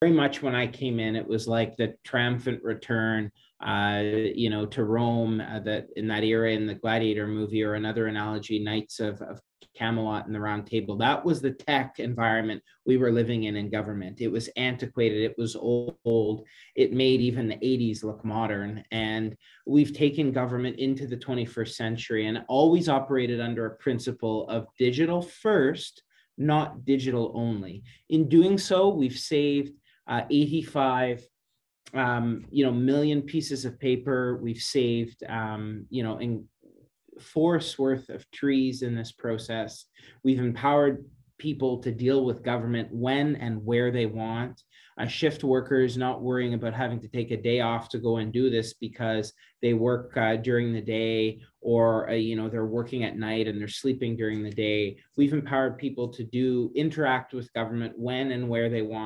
very much when I came in, it was like the triumphant return, uh, you know, to Rome uh, that in that era in the Gladiator movie, or another analogy, Knights of, of Camelot and the Round Table. That was the tech environment we were living in in government. It was antiquated, it was old, it made even the 80s look modern. And we've taken government into the 21st century and always operated under a principle of digital first, not digital only. In doing so, we've saved uh, 85 um, you know million pieces of paper we've saved um, you know in forests worth of trees in this process. We've empowered people to deal with government when and where they want. Uh, shift workers not worrying about having to take a day off to go and do this because they work uh, during the day or uh, you know they're working at night and they're sleeping during the day. We've empowered people to do interact with government when and where they want